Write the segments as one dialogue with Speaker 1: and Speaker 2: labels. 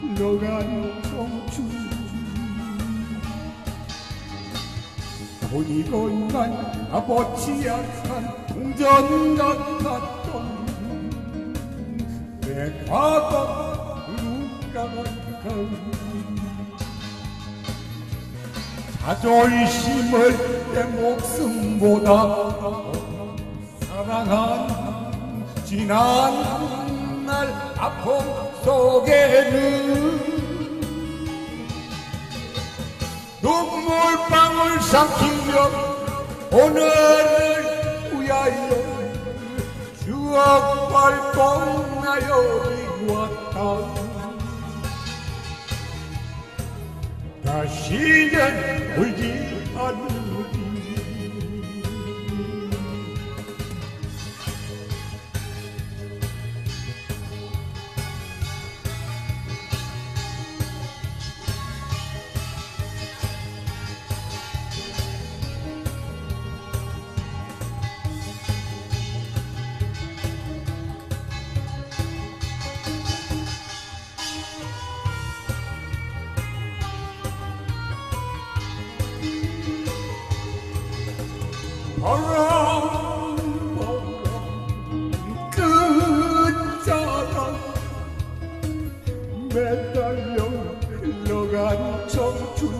Speaker 1: 흘러간 청춘 돈이 건만 아버지 약한 동전 같았던 내 과거 누가 갈까 자존심을 내 목숨보다 사랑한 지난 날 아픔 속에는 눈물방울 삼키며 오늘을 위하여 추억 밟고 나 여기 왔다 다시는 울지 않으리 매달려 흘러간 청춘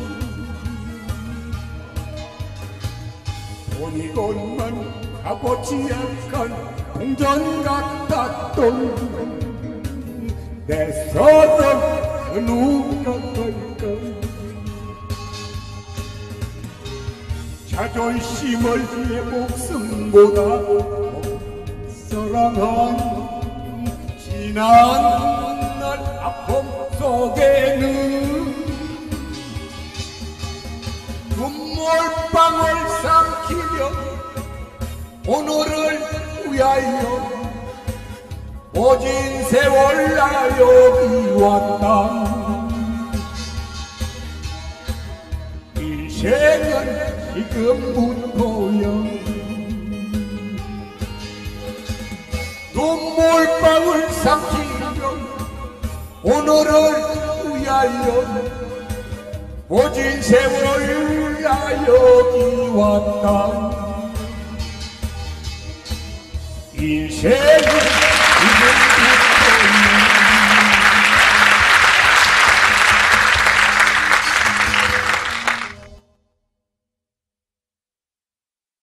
Speaker 1: 돈이 것만 값어치 약한 동전 같았던 내 서름 누가 갈 자존심을 내 목숨보다 사랑한 지난 날 아픔 속에는 눈물방울 삼키며 오늘을 위하여 오진 세월 나 여기 왔다 인생은 지금부터야 눈물방울 삼키며 오늘을 위하여 모진 세월 나 여기 왔다. 인생은